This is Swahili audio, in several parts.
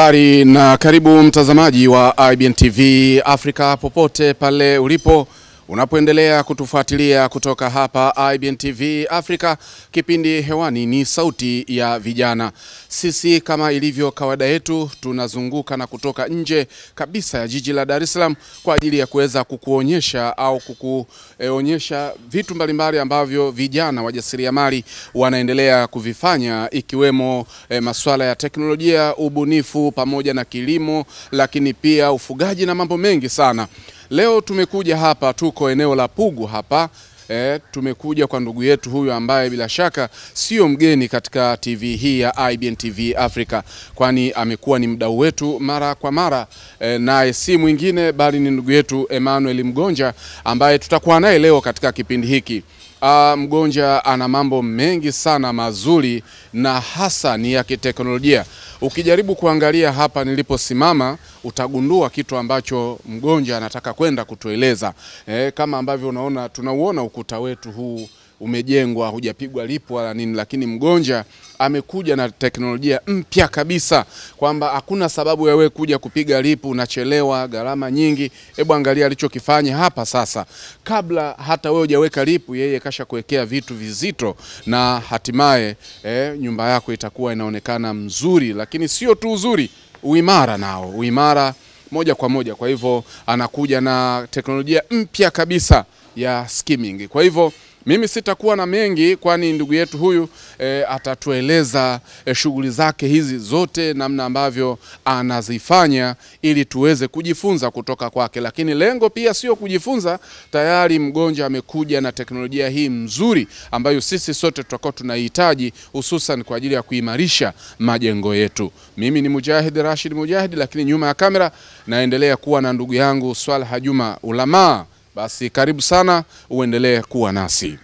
Habari na karibu mtazamaji wa IBN TV Afrika popote pale ulipo unapoendelea kutufuatilia kutoka hapa IBN TV Africa, Kipindi hewani ni sauti ya vijana. Sisi kama ilivyo kawaida yetu, tunazunguka na kutoka nje kabisa ya jiji la Dar es Salaam kwa ajili ya kuweza kukuonyesha au kukuonyesha vitu mbalimbali ambavyo vijana wajasiriamali wanaendelea kuvifanya ikiwemo e, masuala ya teknolojia, ubunifu pamoja na kilimo, lakini pia ufugaji na mambo mengi sana. Leo tumekuja hapa, tuko eneo la Pugu hapa e, tumekuja kwa ndugu yetu huyu ambaye bila shaka sio mgeni katika TV hii ya IBN TV Africa, kwani amekuwa ni mdau wetu mara kwa mara e, naye si mwingine bali ni ndugu yetu Emmanuel Mgonja ambaye tutakuwa naye leo katika kipindi hiki. Uh, Mgonja ana mambo mengi sana mazuri na hasa ni ya kiteknolojia. Ukijaribu kuangalia hapa niliposimama utagundua kitu ambacho Mgonja anataka kwenda kutueleza. Eh, kama ambavyo unaona tunauona ukuta wetu huu umejengwa hujapigwa lipo wala nini, lakini Mgonja amekuja na teknolojia mpya kabisa, kwamba hakuna sababu ya wewe kuja kupiga lipu, unachelewa, gharama nyingi. Hebu angalia alichokifanya hapa sasa, kabla hata wewe hujaweka lipu, yeye kasha kuwekea vitu vizito, na hatimaye eh, nyumba yako itakuwa inaonekana mzuri, lakini sio tu uzuri, uimara nao, uimara moja kwa moja. Kwa hivyo anakuja na teknolojia mpya kabisa ya skimming. Kwa hivyo mimi sitakuwa na mengi, kwani ndugu yetu huyu e, atatueleza e, shughuli zake hizi zote, namna ambavyo anazifanya ili tuweze kujifunza kutoka kwake. Lakini lengo pia sio kujifunza, tayari mgonjwa amekuja na teknolojia hii mzuri ambayo sisi sote tutakuwa tunahitaji, hususan kwa ajili ya kuimarisha majengo yetu. Mimi ni Mujahid Rashid Mujahid, lakini nyuma ya kamera naendelea kuwa na ndugu yangu Swalha Juma Ulamaa. Basi karibu sana, uendelee kuwa nasi.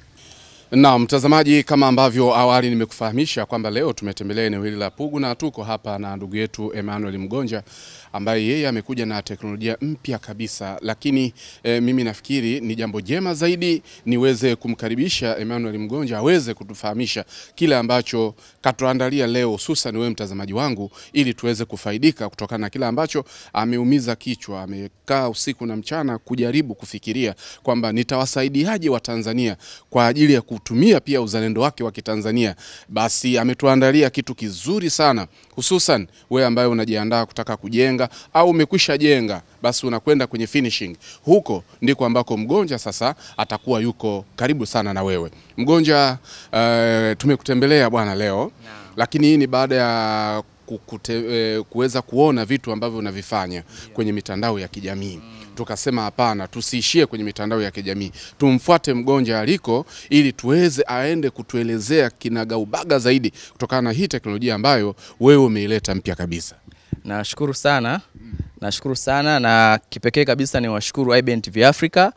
Na mtazamaji, kama ambavyo awali nimekufahamisha kwamba leo tumetembelea eneo hili la Pugu na tuko hapa na ndugu yetu Emmanuel Mgonja ambaye yeye amekuja na teknolojia mpya kabisa, lakini e, mimi nafikiri ni jambo jema zaidi niweze kumkaribisha Emmanuel Mgonja aweze kutufahamisha kile ambacho katuandalia leo, hususan wewe mtazamaji wangu, ili tuweze kufaidika kutokana na kile ambacho ameumiza kichwa, amekaa usiku na mchana kujaribu kufikiria kwamba nitawasaidiaje Watanzania kwa ajili ya kutumia pia uzalendo wake wa Kitanzania. Basi ametuandalia kitu kizuri sana, hususan wewe ambaye unajiandaa kutaka kujenga au umekwisha jenga, basi unakwenda kwenye finishing. Huko ndiko ambako mgonjwa sasa atakuwa yuko karibu sana na wewe mgonjwa. Uh, tumekutembelea bwana leo no. Lakini hii ni baada ya kuweza kuona vitu ambavyo unavifanya yeah, kwenye mitandao ya kijamii mm. Tukasema hapana, tusiishie kwenye mitandao ya kijamii, tumfuate mgonjwa aliko ili tuweze aende kutuelezea kinagaubaga zaidi kutokana na hii teknolojia ambayo wewe umeileta mpya kabisa. Nashukuru sana, nashukuru sana na kipekee kabisa ni washukuru IBN TV Africa,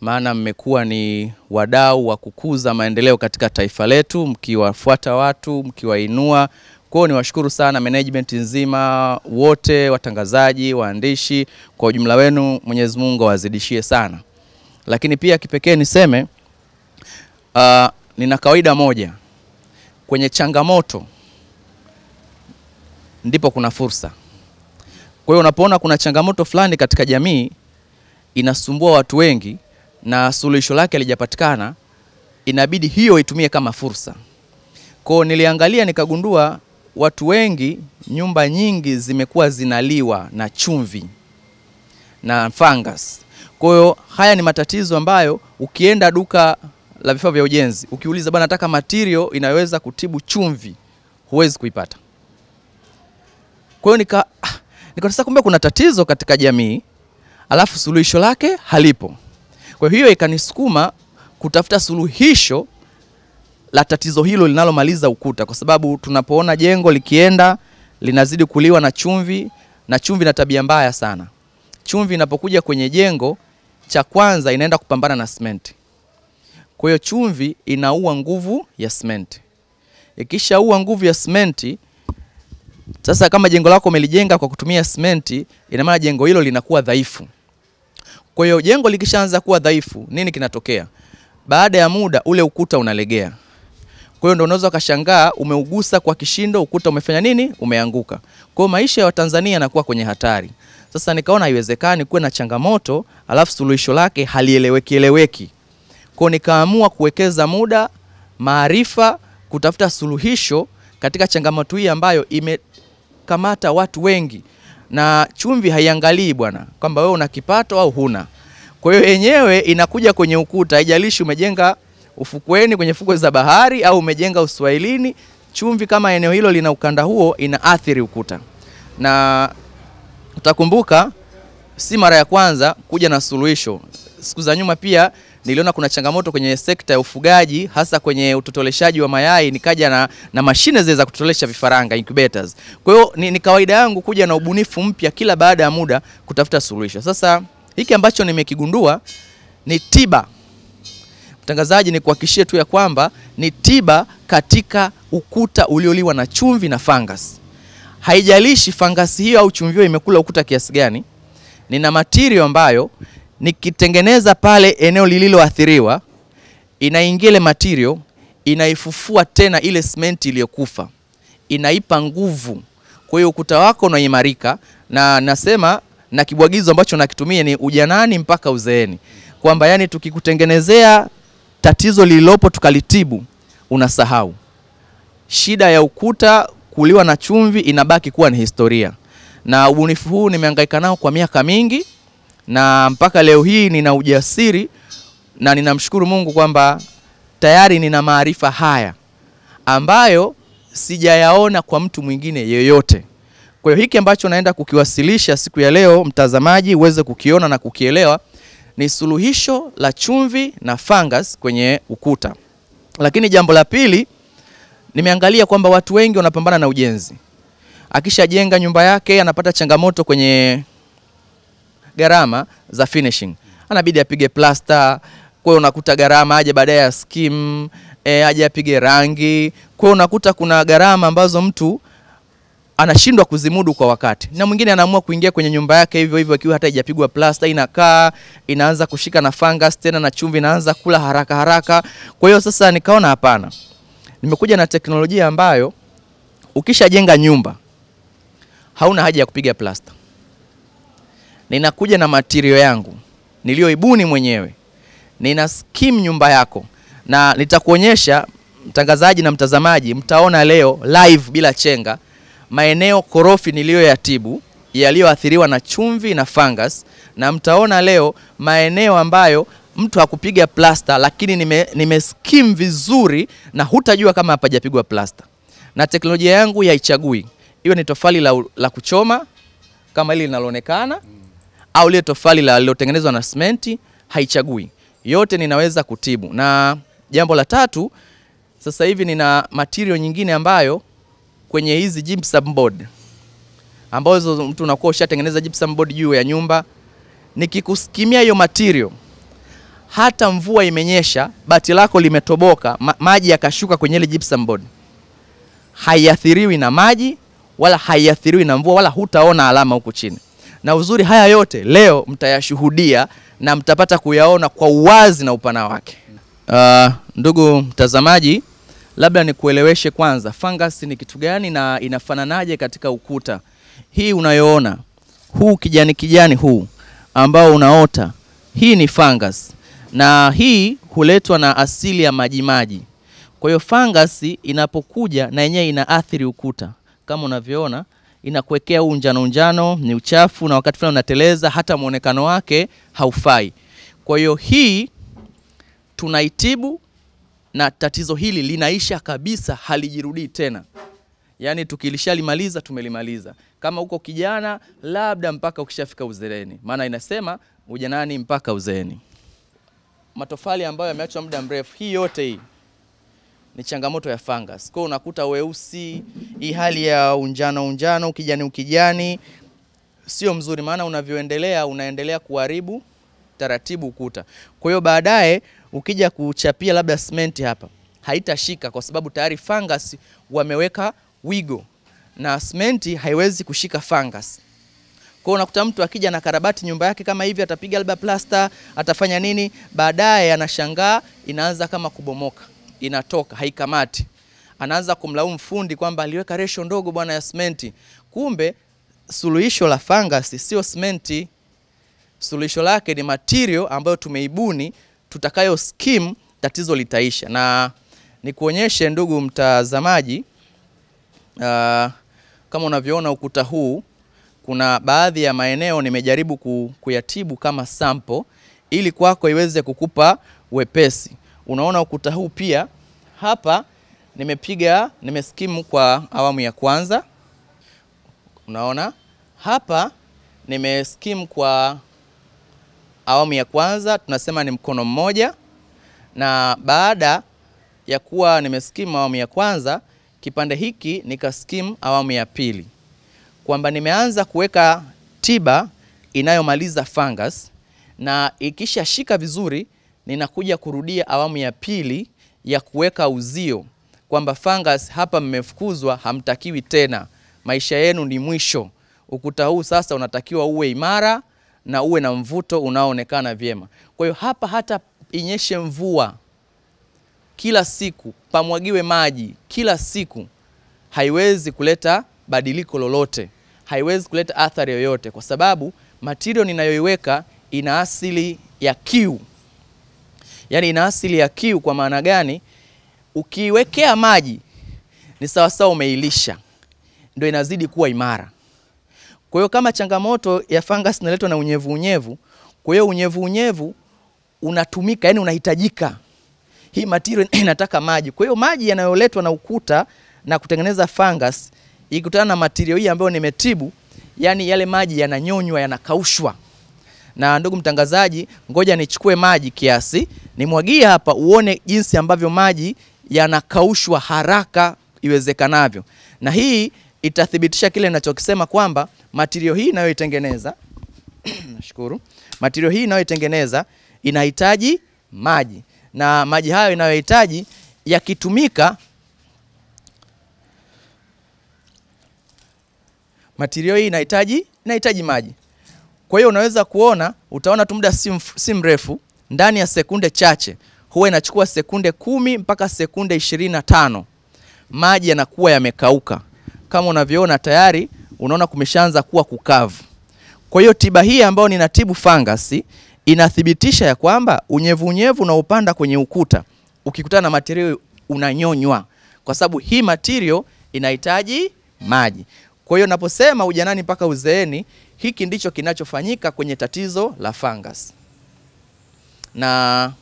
maana mmekuwa ni wadau wa kukuza maendeleo katika taifa letu, mkiwafuata watu, mkiwainua. Kwa hiyo niwashukuru sana management nzima wote, watangazaji, waandishi, kwa ujumla wenu, Mwenyezi Mungu awazidishie sana. Lakini pia kipekee niseme uh, nina kawaida moja, kwenye changamoto ndipo kuna fursa. Kwa hiyo unapoona kuna changamoto fulani katika jamii inasumbua watu wengi na suluhisho lake halijapatikana, inabidi hiyo itumie kama fursa. Kwa niliangalia nikagundua watu wengi, nyumba nyingi zimekuwa zinaliwa na chumvi na fungus. Kwa hiyo haya ni matatizo ambayo ukienda duka la vifaa vya ujenzi ukiuliza, bwana, nataka material inayoweza kutibu chumvi, huwezi kuipata. Kwa hiyo nika nika sasa, kumbe kuna tatizo katika jamii, alafu suluhisho lake halipo. Kwa hiyo ikanisukuma kutafuta suluhisho la tatizo hilo linalomaliza ukuta, kwa sababu tunapoona jengo likienda linazidi kuliwa na chumvi, na chumvi na tabia mbaya sana. Chumvi inapokuja kwenye jengo, cha kwanza inaenda kupambana na simenti. Kwa hiyo chumvi inaua nguvu ya simenti. Ikishaua nguvu ya simenti, sasa kama jengo lako umelijenga kwa kutumia simenti, ina maana jengo hilo linakuwa dhaifu. Kwa hiyo jengo likishaanza kuwa dhaifu, nini kinatokea? Baada ya muda ule ukuta unalegea. Kwa hiyo ndio unaweza ukashangaa umeugusa kwa kishindo, ukuta umefanya nini? Umeanguka. Kwa hiyo maisha ya Watanzania yanakuwa kwenye hatari. Sasa nikaona haiwezekani kuwe na changamoto alafu suluhisho lake halieleweki eleweki. Kwa nikaamua kuwekeza muda, maarifa, kutafuta suluhisho katika changamoto hii ambayo imekamata watu wengi, na chumvi haiangalii bwana kwamba wewe una kipato au huna. Kwa hiyo yenyewe inakuja kwenye ukuta, haijalishi umejenga ufukweni kwenye fukwe za bahari au umejenga uswahilini. Chumvi kama eneo hilo lina ukanda huo, inaathiri ukuta, na utakumbuka si mara ya kwanza kuja na suluhisho. Siku za nyuma pia niliona kuna changamoto kwenye sekta ya ufugaji, hasa kwenye utotoleshaji wa mayai, nikaja na, na mashine zile za kutotolesha vifaranga incubators. Kwa hiyo ni, ni kawaida yangu kuja na ubunifu mpya kila baada ya muda kutafuta suluhisho. Sasa hiki ambacho nimekigundua ni tiba mtangazaji, ni kuhakikishie tu ya kwamba ni tiba katika ukuta ulioliwa na chumvi na fungus. Haijalishi fangasi hiyo au chumvi hiyo imekula ukuta kiasi gani, nina material ambayo nikitengeneza pale eneo lililoathiriwa, inaingia ile material, inaifufua tena ile simenti iliyokufa, inaipa nguvu. Kwa hiyo ukuta wako unaimarika, na nasema na kibwagizo ambacho nakitumia ni ujanani mpaka uzeeni, kwamba yani tukikutengenezea tatizo lililopo tukalitibu, unasahau shida ya ukuta kuliwa na chumvi, inabaki kuwa ni historia. Na ubunifu huu nimehangaika nao kwa miaka mingi, na mpaka leo hii nina ujasiri na ninamshukuru Mungu kwamba tayari nina maarifa haya ambayo sijayaona kwa mtu mwingine yeyote. Kwa hiyo hiki ambacho naenda kukiwasilisha siku ya leo, mtazamaji uweze kukiona na kukielewa, ni suluhisho la chumvi na fungus kwenye ukuta. Lakini jambo la pili, nimeangalia kwamba watu wengi wanapambana na ujenzi. Akishajenga nyumba yake anapata changamoto kwenye gharama za finishing, anabidi apige plaster, Kwa hiyo unakuta gharama aje baadaye ya skim e, aje apige rangi. Kwa hiyo unakuta kuna gharama ambazo mtu anashindwa kuzimudu kwa wakati, na mwingine anaamua kuingia kwenye nyumba yake hivyo hivyo, akiwa hata haijapigwa plasta, inakaa inaanza kushika na fungus tena, na chumvi inaanza kula haraka haraka. Kwa hiyo sasa nikaona hapana, nimekuja na teknolojia ambayo ukishajenga nyumba hauna haja ya kupiga plasta. Ninakuja na matirio yangu niliyoibuni mwenyewe, nina skim nyumba yako, na nitakuonyesha mtangazaji na mtazamaji, mtaona leo live bila chenga maeneo korofi niliyoyatibu yaliyoathiriwa na chumvi na fungus, na mtaona leo maeneo ambayo mtu hakupiga plasta, lakini nime, nime skim vizuri na hutajua kama hapajapigwa plasta. Na teknolojia yangu yaichagui iwe ni tofali la, la kuchoma kama hili linaloonekana au lile tofali la lilotengenezwa na simenti, haichagui, yote ninaweza kutibu. Na jambo la tatu, sasa hivi nina material nyingine ambayo kwenye hizi gypsum board ambazo mtu unakuwa ushatengeneza gypsum board juu ya nyumba, nikikusikimia hiyo material, hata mvua imenyesha, bati lako limetoboka, ma maji yakashuka kwenye ile gypsum board, haiathiriwi na maji wala haiathiriwi na mvua wala hutaona alama huku chini. Na uzuri haya yote leo mtayashuhudia na mtapata kuyaona kwa uwazi na upana wake. Uh, ndugu mtazamaji, labda nikueleweshe kwanza fungus ni kitu gani na inafananaje katika ukuta. Hii unayoona huu kijani kijani huu ambao unaota, hii ni fungus, na hii huletwa na asili ya majimaji. Kwa hiyo fungus inapokuja na yenyewe inaathiri ukuta, kama unavyoona inakuwekea huu njano njano, ni uchafu, na wakati fulani unateleza, hata mwonekano wake haufai. Kwa hiyo hii tunaitibu na tatizo hili linaisha kabisa, halijirudii tena. Yaani tukilishalimaliza tumelimaliza. Kama uko kijana, labda mpaka ukishafika uzeeni, maana inasema ujanani mpaka uzeeni. Matofali ambayo yameachwa muda mrefu, hii yote hii ni changamoto ya fungus. Kwa unakuta weusi, hii hali ya unjano unjano, ukijani ukijani, sio mzuri, maana unavyoendelea unaendelea kuharibu taratibu ukuta. Kwa hiyo baadaye ukija kuchapia labda simenti hapa haitashika kwa sababu tayari fungus wameweka wigo na simenti haiwezi kushika fungus. Kwa unakuta mtu akija na karabati nyumba yake kama hivi, atapiga labda plasta, atafanya nini, baadaye anashangaa inaanza kama kubomoka, inatoka haikamati. anaanza kumlaumu fundi kwamba aliweka resho ndogo bwana ya simenti. Kumbe suluhisho la fangasi sio simenti, suluhisho lake ni material ambayo tumeibuni, tutakayo skim, tatizo litaisha. Na nikuonyeshe ndugu mtazamaji, uh, kama unavyoona ukuta huu, kuna baadhi ya maeneo nimejaribu kuyatibu kama sample ili kwako iweze kukupa wepesi. Unaona ukuta huu pia. Hapa nimepiga nimeskimu kwa awamu ya kwanza. Unaona? Hapa nimeskimu kwa awamu ya kwanza, tunasema ni mkono mmoja, na baada ya kuwa nimeskimu awamu ya kwanza, kipande hiki nikaskim awamu ya pili, kwamba nimeanza kuweka tiba inayomaliza fungus, na ikishashika vizuri, ninakuja kurudia awamu ya pili ya kuweka uzio kwamba fungus hapa mmefukuzwa, hamtakiwi tena, maisha yenu ni mwisho. Ukuta huu sasa unatakiwa uwe imara na uwe na mvuto unaoonekana vyema. Kwa hiyo hapa hata inyeshe mvua kila siku, pamwagiwe maji kila siku, haiwezi kuleta badiliko lolote, haiwezi kuleta athari yoyote, kwa sababu material ninayoiweka ina asili ya kiu. Yaani ina asili ya kiu. Kwa maana gani? Ukiwekea maji ni sawasawa umeilisha, ndio inazidi kuwa imara. Kwa hiyo kama changamoto ya fungus inaletwa na unyevu unyevu, kwa hiyo unyevu unyevu unatumika, yani unahitajika. Hii material inataka maji. Kwa hiyo maji yanayoletwa na ukuta na kutengeneza fungus ikikutana na material hii ambayo nimetibu, yani yale maji yananyonywa, yanakaushwa. Na ndugu mtangazaji, ngoja nichukue maji kiasi nimwagie hapa, uone jinsi ambavyo maji yanakaushwa haraka iwezekanavyo, na hii itathibitisha kile ninachokisema kwamba matirio hii inayoitengeneza nashukuru, matirio hii inayoitengeneza inahitaji maji, na maji hayo inayohitaji yakitumika, matirio hii inahitaji inahitaji maji. Kwa hiyo unaweza kuona, utaona tu muda si mrefu, ndani ya sekunde chache, huwa inachukua sekunde kumi mpaka sekunde ishirini na tano maji yanakuwa yamekauka. Kama unavyoona tayari, unaona kumeshaanza kuwa kukavu. Kwa hiyo tiba hii ambayo ninatibu fangasi inathibitisha ya kwamba unyevu unyevu unaopanda kwenye ukuta ukikutana na material unanyonywa, kwa sababu hii material inahitaji maji. Kwa hiyo naposema ujanani mpaka uzeeni, hiki ndicho kinachofanyika kwenye tatizo la fungus. Na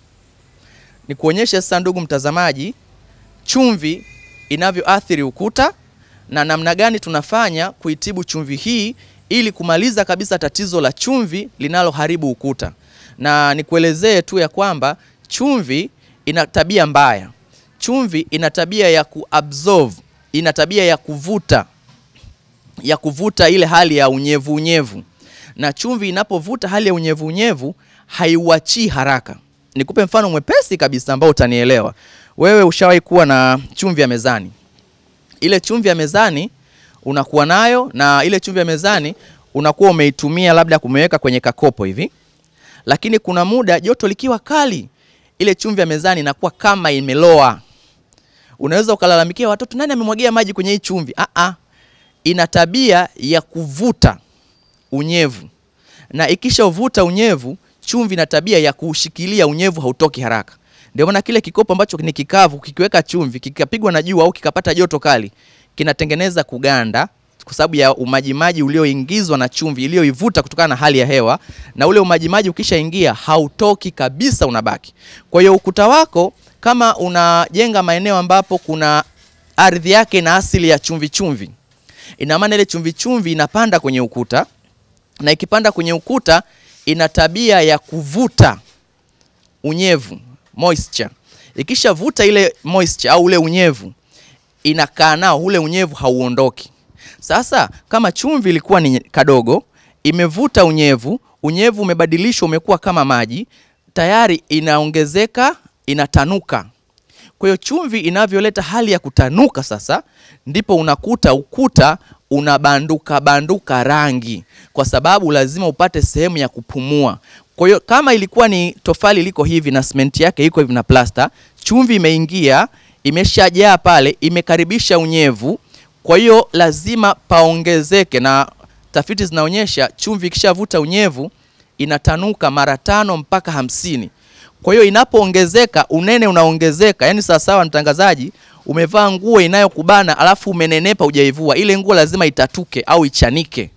nikuonyeshe sasa, ndugu mtazamaji, chumvi inavyoathiri ukuta na namna gani tunafanya kuitibu chumvi hii ili kumaliza kabisa tatizo la chumvi linaloharibu ukuta. Na nikuelezee tu ya kwamba chumvi ina tabia mbaya. Chumvi ina tabia ya kuabsorb, ina tabia ya kuvuta ya kuvuta ile hali ya unyevu unyevu, na chumvi inapovuta hali ya unyevu unyevu haiuachii haraka. Nikupe mfano mwepesi kabisa ambao utanielewa. Wewe ushawahi kuwa na chumvi ya mezani. Ile chumvi ya mezani unakuwa nayo, na ile chumvi ya mezani unakuwa umeitumia labda kumeweka kwenye kakopo hivi, lakini kuna muda joto likiwa kali, ile chumvi ya mezani inakuwa kama imeloa. Unaweza ukalalamikia watoto, nani amemwagia maji kwenye hii chumvi? Ah ah ina tabia ya kuvuta unyevu, na ikishavuta unyevu, chumvi na tabia ya kushikilia unyevu, hautoki haraka. Ndio maana kile kikopo ambacho ni kikavu kikiweka chumvi kikapigwa na jua au kikapata joto kali, kinatengeneza kuganda kwa sababu ya umajimaji ulioingizwa na chumvi iliyoivuta kutokana na hali ya hewa, na ule umajimaji ukishaingia hautoki kabisa, unabaki. Kwa hiyo ukuta wako kama unajenga maeneo ambapo kuna ardhi yake na asili ya chumvi chumvi ina maana ile chumvi chumvi inapanda kwenye ukuta, na ikipanda kwenye ukuta ina tabia ya kuvuta unyevu moisture. Ikishavuta ile moisture au ule unyevu, inakaa nao, ule unyevu hauondoki. Sasa kama chumvi ilikuwa ni kadogo, imevuta unyevu, unyevu umebadilishwa, umekuwa kama maji, tayari inaongezeka, inatanuka. Kwa hiyo chumvi inavyoleta hali ya kutanuka sasa, ndipo unakuta ukuta unabanduka banduka rangi, kwa sababu lazima upate sehemu ya kupumua. Kwa hiyo kama ilikuwa ni tofali liko hivi na simenti yake iko hivi na plasta, chumvi imeingia imeshajaa pale, imekaribisha unyevu, kwa hiyo lazima paongezeke, na tafiti zinaonyesha chumvi ikishavuta unyevu inatanuka mara tano mpaka hamsini. Kwa hiyo inapoongezeka unene unaongezeka, yani sawasawa, mtangazaji, umevaa nguo inayokubana alafu umenenepa, hujaivua ile nguo, lazima itatuke au ichanike.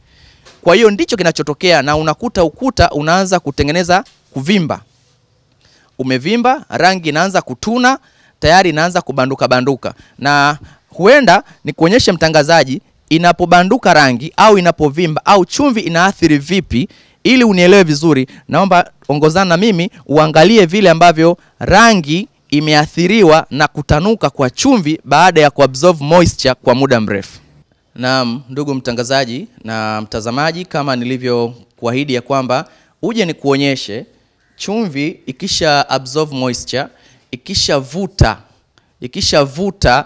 Kwa hiyo ndicho kinachotokea, na unakuta ukuta unaanza kutengeneza kuvimba, umevimba, rangi inaanza kutuna, tayari inaanza kubanduka banduka, na huenda ni kuonyesha mtangazaji, inapobanduka rangi au inapovimba au chumvi inaathiri vipi ili unielewe vizuri, naomba ongozana na mimi uangalie vile ambavyo rangi imeathiriwa na kutanuka kwa chumvi baada ya kuabsorb moisture kwa muda mrefu. Naam, ndugu mtangazaji na mtazamaji, kama nilivyokuahidi ya kwamba uje ni kuonyeshe chumvi ikisha absorb moisture, ikishavuta ikishavuta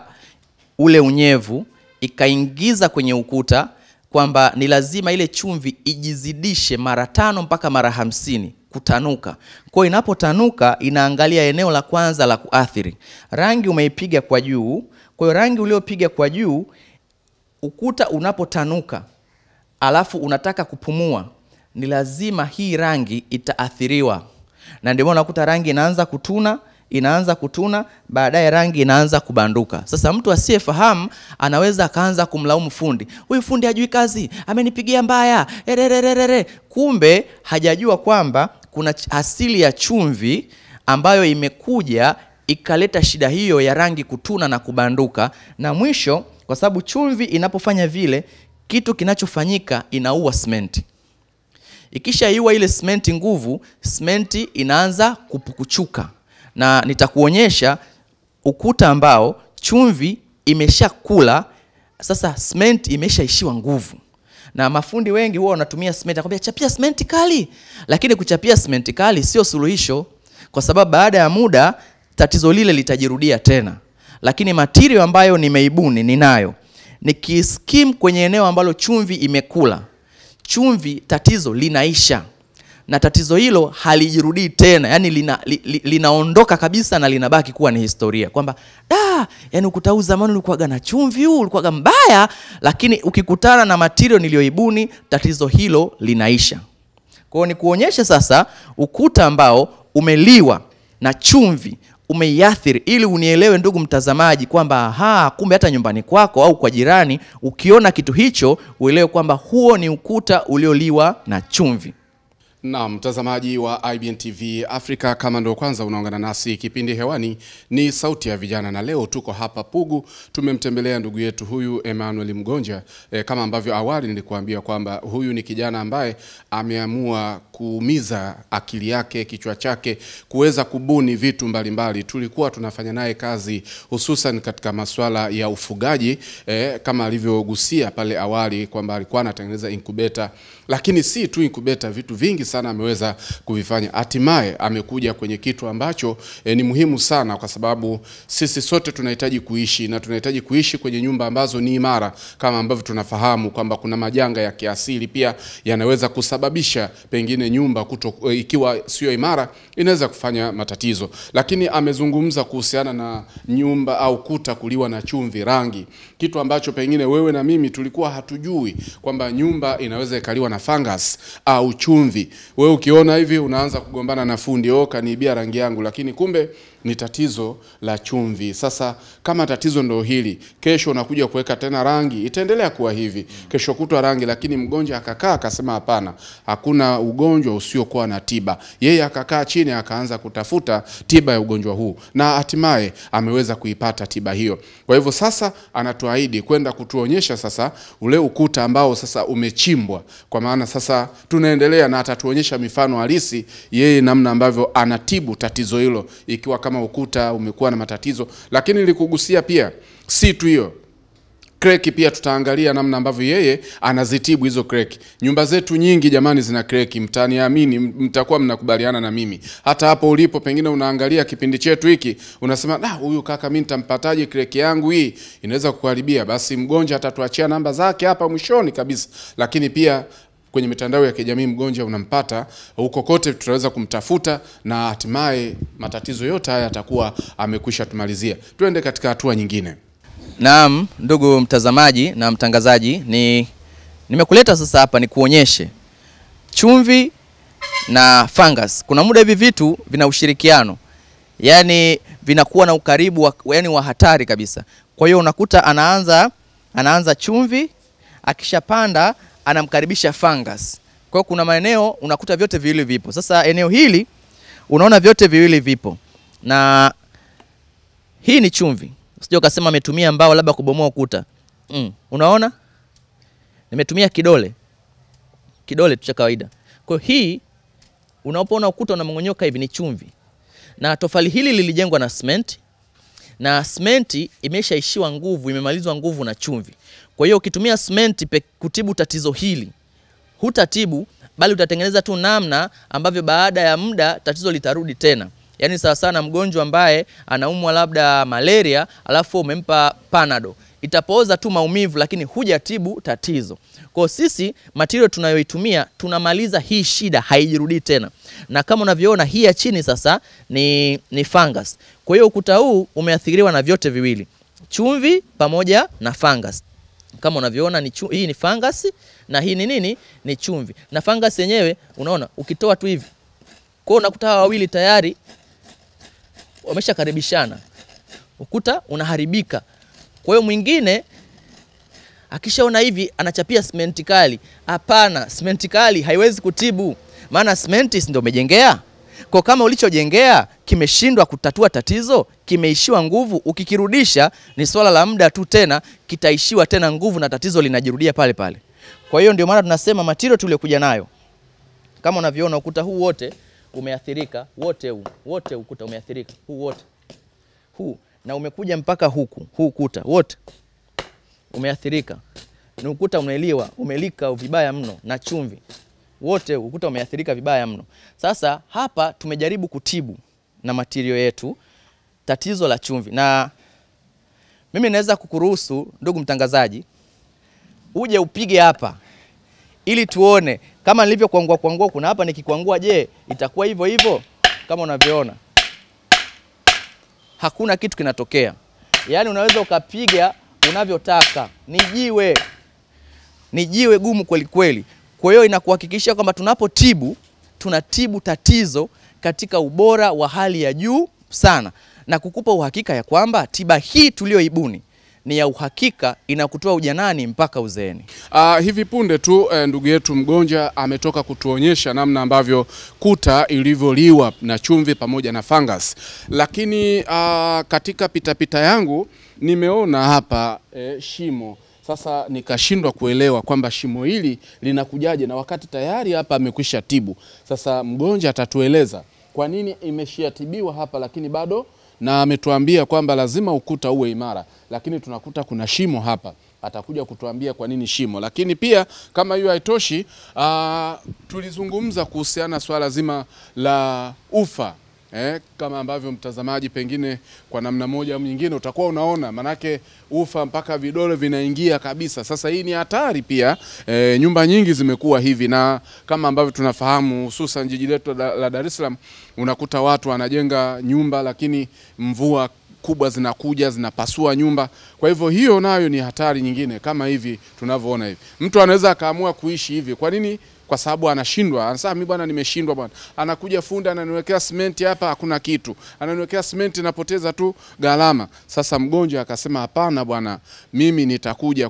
ule unyevu ikaingiza kwenye ukuta kwamba ni lazima ile chumvi ijizidishe mara tano mpaka mara hamsini kutanuka. Kwa inapotanuka inaangalia eneo la kwanza la kuathiri. Rangi umeipiga kwa juu, kwa hiyo rangi uliopiga kwa juu, ukuta unapotanuka alafu unataka kupumua, ni lazima hii rangi itaathiriwa, na ndio maana unakuta rangi inaanza kutuna inaanza kutuna, baadaye rangi inaanza kubanduka. Sasa mtu asiyefahamu anaweza akaanza kumlaumu fundi, huyu fundi hajui kazi, amenipigia mbaya, erererere. Kumbe hajajua kwamba kuna asili ya chumvi ambayo imekuja ikaleta shida hiyo ya rangi kutuna na kubanduka, na mwisho, kwa sababu chumvi inapofanya vile, kitu kinachofanyika inaua simenti. Ikishaiua ile simenti nguvu, simenti inaanza kupukuchuka na nitakuonyesha ukuta ambao chumvi imeshakula sasa, cement imeshaishiwa nguvu. Na mafundi wengi huwa wanatumia cement, akwambia chapia cement kali, lakini kuchapia cement kali sio suluhisho, kwa sababu baada ya muda tatizo lile litajirudia tena. Lakini material ambayo nimeibuni ninayo, nikiskim kwenye eneo ambalo chumvi imekula, chumvi tatizo linaisha na tatizo hilo halijirudii tena, yani lina, li, li, linaondoka kabisa na linabaki kuwa ni historia kwamba da, yani ukuta huu zamani ulikuwaga na chumvi, huu ulikuwaga mbaya, lakini ukikutana na material niliyoibuni tatizo hilo linaisha. Kwa hiyo ni kuonyesha sasa ukuta ambao umeliwa na chumvi umeiathiri, ili unielewe ndugu mtazamaji kwamba aha, kumbe hata nyumbani kwako au kwa jirani ukiona kitu hicho uelewe kwamba huo ni ukuta ulioliwa na chumvi. Na mtazamaji wa IBN TV Afrika, kama ndio kwanza unaungana nasi, kipindi hewani ni sauti ya vijana, na leo tuko hapa Pugu. Tumemtembelea ndugu yetu huyu Emmanuel Mgonja. E, kama ambavyo awali nilikuambia kwamba huyu ni kijana ambaye ameamua kuumiza akili yake, kichwa chake, kuweza kubuni vitu mbalimbali. mbali. Tulikuwa tunafanya naye kazi hususan katika masuala ya ufugaji e, kama alivyogusia pale awali kwamba alikuwa anatengeneza incubator, lakini si tu incubator, vitu vingi sana ameweza kuvifanya. Hatimaye amekuja kwenye kitu ambacho e, ni muhimu sana, kwa sababu sisi sote tunahitaji kuishi na tunahitaji kuishi kwenye nyumba ambazo ni imara, kama ambavyo tunafahamu kwamba kuna majanga ya kiasili pia yanaweza kusababisha pengine nyumba kuto, e, ikiwa sio imara inaweza kufanya matatizo. Lakini amezungumza kuhusiana na nyumba au kuta kuliwa na chumvi, rangi, kitu ambacho pengine wewe na mimi tulikuwa hatujui kwamba nyumba inaweza ikaliwa na fungus au chumvi. Wewe ukiona hivi unaanza kugombana na fundi, oh, kaniibia rangi yangu, lakini kumbe ni tatizo la chumvi. Sasa kama tatizo ndo hili, kesho unakuja kuweka tena rangi, itaendelea kuwa hivi, kesho kutwa rangi, lakini mgonjwa akakaa akasema, hapana, hakuna ugonjwa usiokuwa na tiba. Yeye akakaa chini akaanza kutafuta tiba ya ugonjwa huu na hatimaye ameweza kuipata tiba hiyo. Kwa hivyo sasa anatuahidi kwenda kutuonyesha sasa ule ukuta ambao sasa umechimbwa, kwa maana sasa tunaendelea na atatuonyesha mifano halisi yeye namna ambavyo anatibu tatizo hilo ikiwa kama ukuta umekuwa na matatizo, lakini nilikugusia pia si tu hiyo kreki pia tutaangalia namna ambavyo yeye anazitibu hizo kreki. Nyumba zetu nyingi jamani zina kreki, mtaniamini, mtakuwa mnakubaliana na mimi. Hata hapo ulipo, pengine unaangalia kipindi chetu hiki, unasema da, huyu kaka mimi nitampataje kreki yangu hii inaweza kukuharibia. Basi mgonjwa atatuachia namba zake hapa mwishoni kabisa, lakini pia kwenye mitandao ya kijamii mgonjwa unampata huko kote, tutaweza kumtafuta na hatimaye matatizo yote haya atakuwa amekwisha tumalizia. Tuende katika hatua nyingine. Naam, ndugu mtazamaji na mtangazaji, ni nimekuleta sasa hapa ni kuonyeshe chumvi na fungus. Kuna muda hivi vitu vina ushirikiano, yani vinakuwa na ukaribu wa, yani wa hatari kabisa. Kwa hiyo unakuta anaanza anaanza chumvi, akishapanda anamkaribisha fungus. Kwa kuna maeneo unakuta vyote viwili vipo. Sasa eneo hili unaona vyote viwili vipo, na hii ni chumvi. Usije ukasema ametumia mbao labda kubomoa ukuta. Mm, unaona nimetumia kidole kidole tu cha kawaida. Kwa hii unapoona ukuta unamong'onyoka hivi ni chumvi, na tofali hili lilijengwa na simenti na simenti imeshaishiwa nguvu, imemalizwa nguvu na chumvi. Kwa hiyo ukitumia simenti kutibu tatizo hili hutatibu, bali utatengeneza tu namna ambavyo baada ya muda tatizo litarudi tena. Yaani sawa sana mgonjwa ambaye anaumwa labda malaria, alafu umempa panado itapooza tu maumivu, lakini hujatibu tatizo. Kwa sisi material tunayoitumia tunamaliza hii shida, haijirudii tena. Na kama unavyoona hii ya chini sasa ni, ni fungus. Kwa hiyo ukuta huu umeathiriwa na vyote viwili, chumvi pamoja na fungus. Kama unavyoona ni hii ni fungus na hii ni nini? Ni chumvi. Na fungus yenyewe unaona ukitoa tu hivi, kwa hiyo unakuta hawa wawili tayari wameshakaribishana, ukuta unaharibika. Kwa hiyo mwingine akishaona hivi anachapia simenti kali. Hapana, simenti kali haiwezi kutibu, maana simenti ndio umejengea. Kwa kama ulichojengea kimeshindwa kutatua tatizo, kimeishiwa nguvu, ukikirudisha ni swala la muda tu, tena kitaishiwa tena nguvu na tatizo linajirudia pale pale. Kwa hiyo ndio maana tunasema material tuliokuja nayo, kama unavyoona ukuta huu wote umeathirika, wote huu wote ukuta umeathirika, huu wote huu na umekuja mpaka huku, huu ukuta wote umeathirika. Ni ukuta umeliwa, umelika vibaya mno na chumvi, wote ukuta umeathirika vibaya mno. Sasa hapa tumejaribu kutibu na matirio yetu tatizo la chumvi, na mimi naweza kukuruhusu ndugu mtangazaji, uje upige hapa ili tuone kama nilivyokuangua kuangua. Kuna hapa nikikwangua, je, itakuwa hivyo hivyo kama unavyoona? Hakuna kitu kinatokea, yaani unaweza ukapiga unavyotaka, ni jiwe, ni jiwe gumu kweli kweli. Kwa hiyo inakuhakikishia kwamba tunapotibu tunatibu tatizo katika ubora wa hali ya juu sana, na kukupa uhakika ya kwamba tiba hii tuliyoibuni ni ya uhakika, inakutoa ujanani mpaka uzeeni. Uh, hivi punde tu eh, ndugu yetu mgonjwa ametoka kutuonyesha namna ambavyo kuta ilivyoliwa na chumvi pamoja na fungus, lakini uh, katika pitapita pita yangu nimeona hapa eh, shimo sasa nikashindwa kuelewa kwamba shimo hili linakujaje, na wakati tayari hapa amekwisha tibu. Sasa mgonjwa atatueleza kwa nini imeshatibiwa hapa, lakini bado na ametuambia kwamba lazima ukuta uwe imara, lakini tunakuta kuna shimo hapa. Atakuja kutuambia kwa nini shimo, lakini pia kama hiyo haitoshi, tulizungumza kuhusiana swala zima la ufa Eh, kama ambavyo mtazamaji pengine kwa namna moja au nyingine utakuwa unaona, manake ufa mpaka vidole vinaingia kabisa. Sasa hii ni hatari pia. Eh, nyumba nyingi zimekuwa hivi, na kama ambavyo tunafahamu, hususan jiji letu la Dar es Salaam, unakuta watu wanajenga nyumba, lakini mvua kubwa zinakuja zinapasua nyumba. Kwa hivyo hiyo nayo ni hatari nyingine, kama hivi tunavyoona hivi. Mtu anaweza akaamua kuishi hivi. Kwa nini? Kwa sababu anashindwa, anasema mimi bwana, nimeshindwa bwana. Anakuja fundi ananiwekea simenti hapa, hakuna kitu, ananiwekea simenti, napoteza tu gharama. Sasa mgonjwa akasema hapana bwana, mimi nitakuja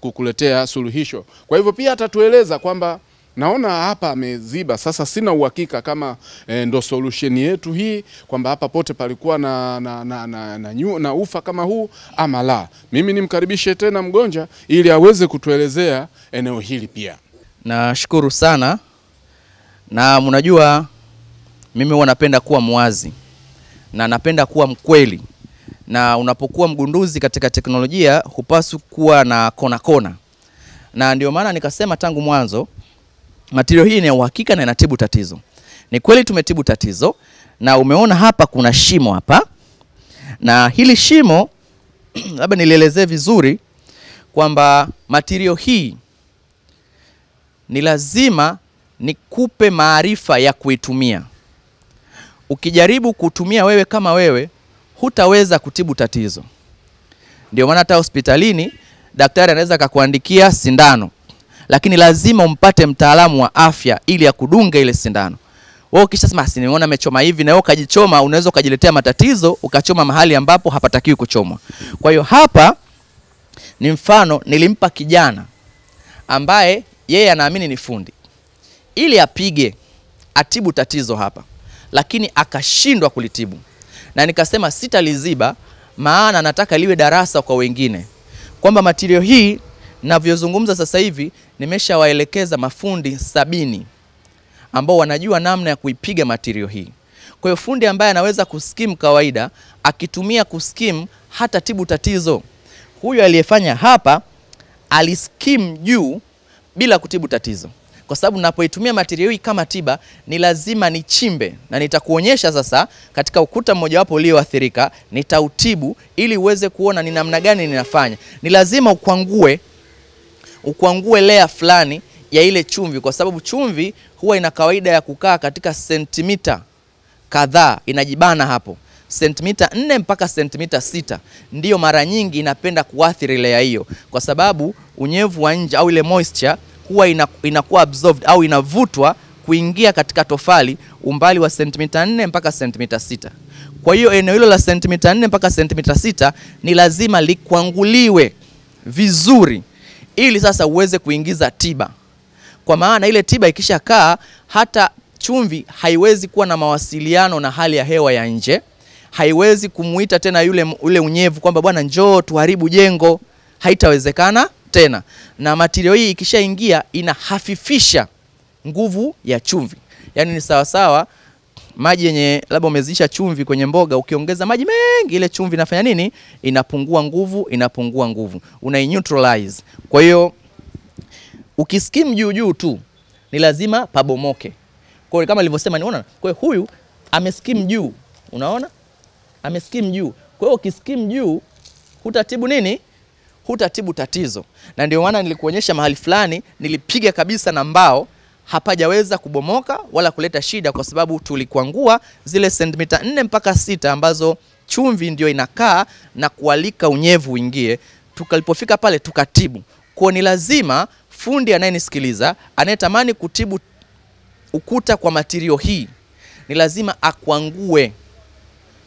kukuletea suluhisho. Kwa hivyo pia atatueleza kwamba naona hapa ameziba. Sasa sina uhakika kama e, ndo solution yetu hii kwamba hapa pote palikuwa na, na, na, na, na, nyu, na ufa kama huu ama la. Mimi nimkaribishe tena mgonjwa ili aweze kutuelezea eneo hili pia. Nashukuru sana, na mnajua mimi huwa napenda kuwa mwazi. Na napenda kuwa mkweli, na unapokuwa mgunduzi katika teknolojia hupaswi kuwa na kona kona, na ndio maana nikasema tangu mwanzo matirio hii ni uhakika na inatibu tatizo. Ni kweli tumetibu tatizo, na umeona hapa kuna shimo hapa, na hili shimo labda nilielezee vizuri kwamba matirio hii ni lazima nikupe maarifa ya kuitumia. Ukijaribu kutumia wewe kama wewe, hutaweza kutibu tatizo. Ndio maana hata hospitalini daktari anaweza akakuandikia sindano, lakini lazima umpate mtaalamu wa afya ili akudunge ile sindano. Wewe ukishasema si nimeona amechoma hivi na wewe ukajichoma, unaweza ukajiletea matatizo, ukachoma mahali ambapo hapatakiwi kuchomwa. Kwa hiyo hapa ni mfano nilimpa kijana ambaye yeye anaamini ni fundi ili apige atibu tatizo hapa, lakini akashindwa kulitibu, na nikasema sitaliziba, maana nataka liwe darasa kwa wengine, kwamba matirio hii navyozungumza sasa hivi nimeshawaelekeza mafundi sabini ambao wanajua namna ya kuipiga matirio hii. Kwa hiyo fundi ambaye anaweza kuskim kawaida, akitumia kuskim hata tibu tatizo. Huyu aliyefanya hapa aliskim juu bila kutibu tatizo, kwa sababu ninapoitumia material hii kama tiba ni lazima nichimbe, na nitakuonyesha sasa katika ukuta mmojawapo ulioathirika, nitautibu ili uweze kuona ni namna gani ninafanya. Ni lazima ukwangue ukwangue lea fulani ya ile chumvi, kwa sababu chumvi huwa ina kawaida ya kukaa katika sentimita kadhaa, inajibana hapo sentimita nne mpaka sentimita sita. Ndiyo mara nyingi inapenda kuathiri leya hiyo, kwa sababu unyevu wa nje au ile moisture huwa ina, inakuwa absorbed au inavutwa kuingia katika tofali umbali wa sentimita 4 mpaka sentimita sita. Kwa hiyo eneo hilo la sentimita nne mpaka sentimita sita ni lazima likwanguliwe vizuri ili sasa uweze kuingiza tiba, kwa maana ile tiba ikishakaa, hata chumvi haiwezi kuwa na mawasiliano na hali ya hewa ya nje, haiwezi kumuita tena yule ule unyevu kwamba bwana, njoo tuharibu jengo, haitawezekana tena. Na matirio hii ikishaingia inahafifisha nguvu ya chumvi, yaani ni sawasawa maji yenye labda umezisha chumvi kwenye mboga, ukiongeza maji mengi, ile chumvi inafanya nini? Inapungua nguvu, inapungua nguvu, unai neutralize. Kwa hiyo ukiskim juu juu tu ni lazima pabomoke. Kwa hiyo kama nilivyosema, niona kwa hiyo huyu ameskim juu, unaona ameskim juu. Kwa hiyo ukiskim juu hutatibu nini? Hutatibu tatizo, na ndio maana nilikuonyesha mahali fulani nilipiga kabisa na mbao hapajaweza kubomoka wala kuleta shida, kwa sababu tulikuangua zile sentimita nne mpaka sita ambazo chumvi ndio inakaa na kualika unyevu uingie. Tukalipofika pale tukatibu. Kwa ni lazima fundi anayenisikiliza anayetamani kutibu ukuta kwa matirio hii ni lazima akwangue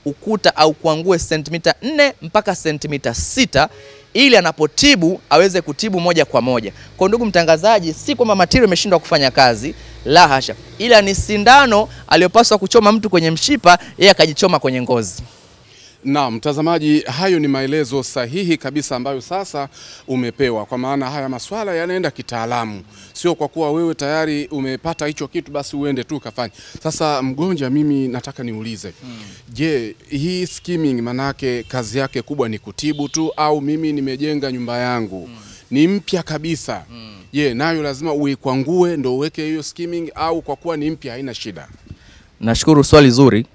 ukuta au kuangue sentimita 4 mpaka sentimita sita ili anapotibu aweze kutibu moja kwa moja. Kwa ndugu mtangazaji, si kwamba matirio imeshindwa kufanya kazi, la hasha, ila ni sindano aliyopaswa kuchoma mtu kwenye mshipa, yeye akajichoma kwenye ngozi. Na mtazamaji, hayo ni maelezo sahihi kabisa ambayo sasa umepewa, kwa maana haya maswala yanaenda kitaalamu, sio kwa kuwa wewe tayari umepata hicho kitu basi uende tu ukafanya. Sasa mgonja, mimi nataka niulize hmm. Je, hii skimming manake kazi yake kubwa ni kutibu tu, au mimi nimejenga nyumba yangu hmm. ni mpya kabisa hmm. je, nayo lazima uikwangue ndo uweke hiyo skimming, au kwa kuwa ni mpya haina shida? Nashukuru, swali zuri.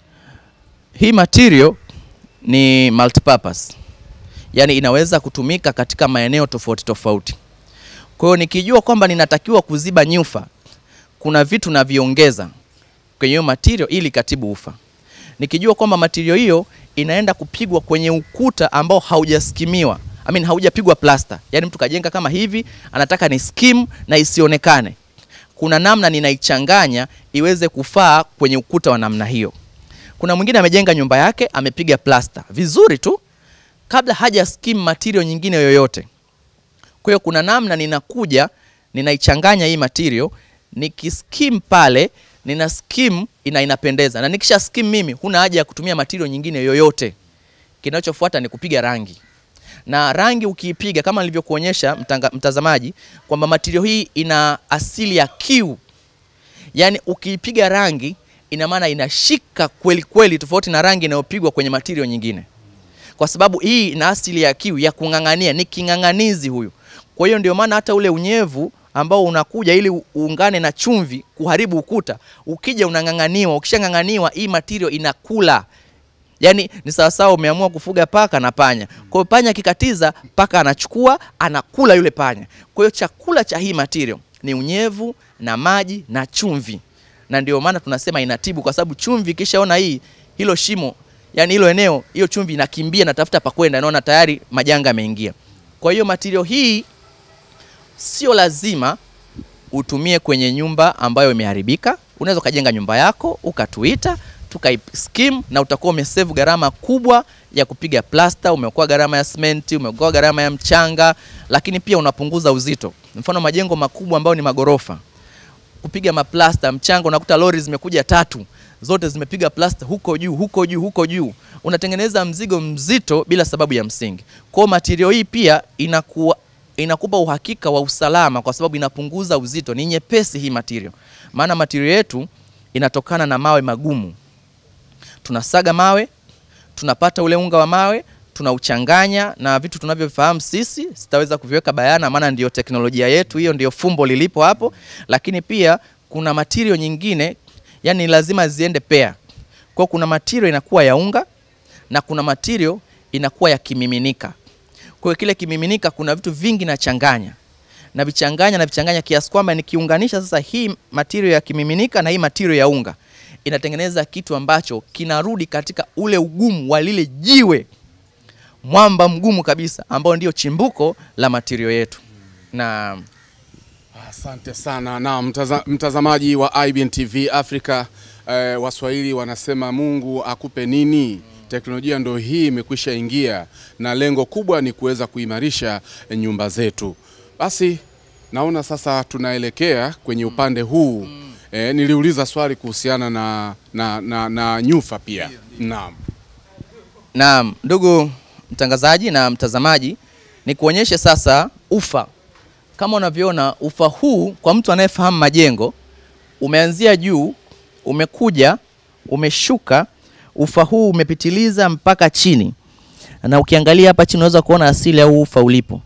Hii material ni multipurpose, yaani inaweza kutumika katika maeneo tofauti tofauti. Kwa hiyo nikijua kwamba ninatakiwa kuziba nyufa, kuna vitu naviongeza kwenye hiyo material ili katibu ufa. Nikijua kwamba material hiyo inaenda kupigwa kwenye ukuta ambao haujaskimiwa, I mean haujapigwa plasta, yaani mtu kajenga kama hivi, anataka ni skim na isionekane, kuna namna ninaichanganya iweze kufaa kwenye ukuta wa namna hiyo. Kuna mwingine amejenga nyumba yake amepiga plasta vizuri tu kabla haja skim material nyingine yoyote. Kwa hiyo kuna namna ninakuja ninaichanganya hii material, nikiskim pale nina skim ina inapendeza, na nikisha skim mimi huna haja ya kutumia material nyingine yoyote. Kinachofuata ni kupiga rangi, na rangi ukiipiga kama nilivyokuonyesha mtazamaji, kwamba material hii ina asili ya kiu, yani ukiipiga rangi ina maana inashika kweli kweli, tofauti na rangi inayopigwa kwenye matirio nyingine, kwa sababu hii ina asili ya kiu ya kung'ang'ania, ni king'ang'anizi huyu. Kwa hiyo ndio maana hata ule unyevu ambao unakuja ili uungane na chumvi kuharibu ukuta, ukija unang'ang'aniwa. Ukishang'ang'aniwa, hii material inakula. Yaani ni sawasawa umeamua kufuga paka na panya. Kwa hiyo panya akikatiza, paka anachukua anakula yule panya. Kwa hiyo chakula cha hii material ni unyevu na maji na chumvi, na ndio maana tunasema inatibu, kwa sababu chumvi ikishaona hii hilo shimo, yani hilo eneo, hiyo chumvi inakimbia na tafuta pa kwenda, inaona tayari majanga yameingia. Kwa hiyo material hii sio lazima utumie kwenye nyumba ambayo imeharibika. Unaweza ukajenga nyumba yako ukatuita tukaiskim, na utakuwa umesave gharama kubwa ya kupiga plasta, umeokoa gharama ya simenti, umeokoa gharama ya mchanga, lakini pia unapunguza uzito. Mfano majengo makubwa ambayo ni magorofa, kupiga maplasta, mchanga, unakuta lori zimekuja tatu, zote zimepiga plasta huko juu huko juu huko juu, unatengeneza mzigo mzito bila sababu ya msingi. Kwa material hii pia inakuwa inakupa uhakika wa usalama kwa sababu inapunguza uzito. Ni nyepesi hii material, maana material yetu inatokana na mawe magumu. Tunasaga mawe, tunapata ule unga wa mawe, tunauchanganya na vitu tunavyofahamu sisi, sitaweza kuviweka bayana, maana ndiyo teknolojia yetu, hiyo ndiyo fumbo lilipo hapo. Lakini pia kuna material nyingine, yani lazima ziende pea. Kwa kuna material inakuwa ya unga na kuna material inakuwa ya kimiminika. Kwa kile kimiminika kuna vitu vingi nachanganya na vichanganya na vichanganya kiasi kwamba nikiunganisha sasa hii material ya kimiminika na hii material ya unga inatengeneza kitu ambacho kinarudi katika ule ugumu wa lile jiwe, mwamba mgumu kabisa ambao ndio chimbuko la matirio yetu. Na Asante sana na mtaza, mtazamaji wa IBN TV Africa eh, Waswahili wanasema Mungu akupe nini? Teknolojia ndio hii imekwisha ingia na lengo kubwa ni kuweza kuimarisha nyumba zetu. Basi naona sasa tunaelekea kwenye upande huu eh, niliuliza swali kuhusiana na, na, na, na nyufa pia. Naam. Naam, ndugu mtangazaji na mtazamaji, ni kuonyeshe sasa ufa. Kama unavyoona ufa huu, kwa mtu anayefahamu majengo, umeanzia juu, umekuja, umeshuka, ufa huu umepitiliza mpaka chini, na ukiangalia hapa chini unaweza kuona asili ya ufa ulipo.